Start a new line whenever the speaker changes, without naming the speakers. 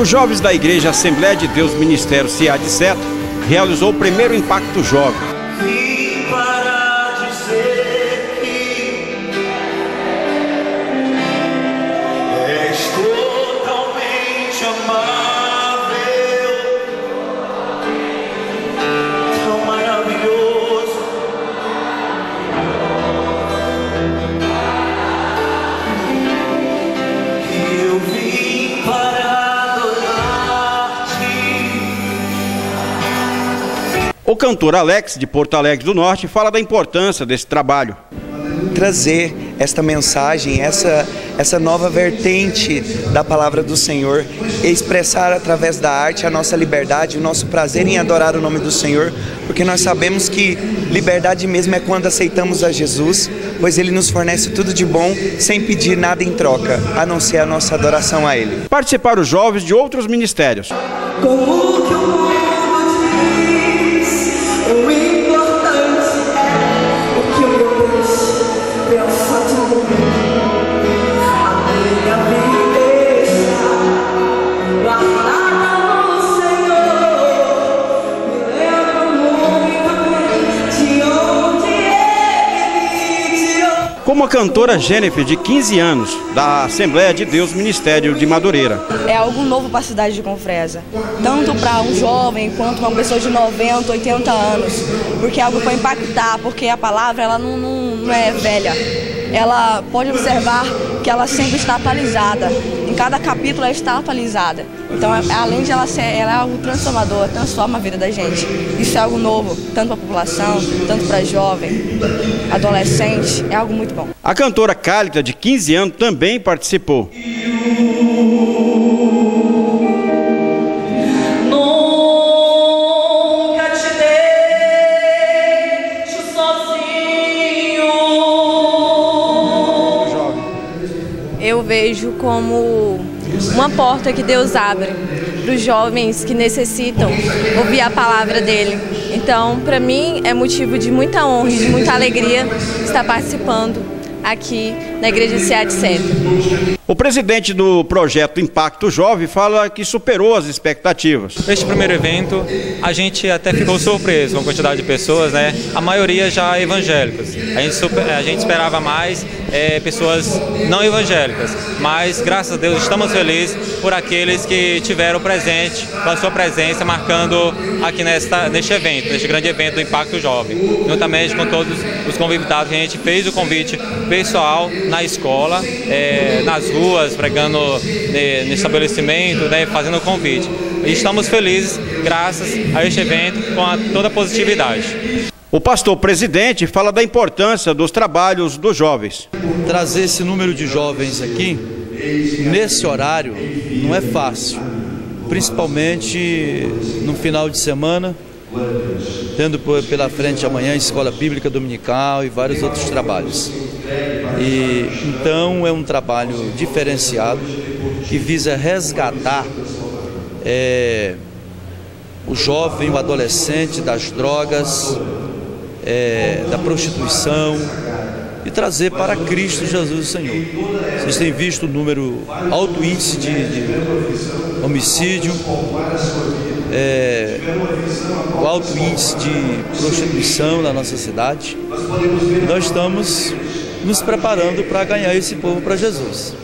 Os jovens da Igreja Assembleia de Deus Ministério Cia de Seta realizou o primeiro Impacto Jovem. O cantor Alex, de Porto Alegre do Norte, fala da importância desse trabalho.
Trazer esta mensagem, essa, essa nova vertente da palavra do Senhor, expressar através da arte a nossa liberdade, o nosso prazer em adorar o nome do Senhor, porque nós sabemos que liberdade mesmo é quando aceitamos a Jesus, pois Ele nos fornece tudo de bom sem pedir nada em troca, a não ser a nossa adoração a Ele.
Participaram os jovens de outros ministérios. Como que eu como a cantora Jennifer, de 15 anos, da Assembleia de Deus Ministério de Madureira.
É algo novo para a cidade de Confresa, tanto para um jovem quanto uma pessoa de 90, 80 anos, porque é algo para impactar, porque a palavra ela não, não, não é velha, ela pode observar que ela sempre está atualizada. Cada capítulo ela está atualizada. Então, é, além de ela ser ela é algo transformador, transforma a vida da gente. Isso é algo novo, tanto para a população, tanto para jovem, adolescente, é algo muito bom.
A cantora Cálida, de 15 anos, também participou.
Vejo como uma porta que Deus abre para os jovens que necessitam ouvir a palavra dele. Então, para mim, é motivo de muita honra e de muita alegria estar participando aqui na Igreja Seat Center.
O presidente do projeto Impacto Jovem fala que superou as expectativas.
Este primeiro evento, a gente até ficou surpreso com a quantidade de pessoas, né? A maioria já evangélicas. A gente, super, a gente esperava mais é, pessoas não evangélicas, mas graças a Deus estamos felizes por aqueles que tiveram presente, com a sua presença, marcando aqui nesta, neste evento, neste grande evento do Impacto Jovem. Juntamente com todos os convidados, a gente fez o convite pessoal na escola, é, nas ruas pregando no estabelecimento, né, fazendo o convite. E estamos felizes, graças a este evento, com a, toda a positividade.
O pastor presidente fala da importância dos trabalhos dos jovens.
Trazer esse número de jovens aqui, nesse horário, não é fácil. Principalmente no final de semana, tendo pela frente amanhã escola bíblica dominical e vários outros trabalhos. E então é um trabalho diferenciado que visa resgatar é, o jovem, o adolescente das drogas, é, da prostituição e trazer para Cristo Jesus o Senhor. Vocês têm visto o número alto índice de, de homicídio, é, o alto índice de prostituição na nossa cidade. Nós estamos nos preparando para ganhar esse povo para Jesus.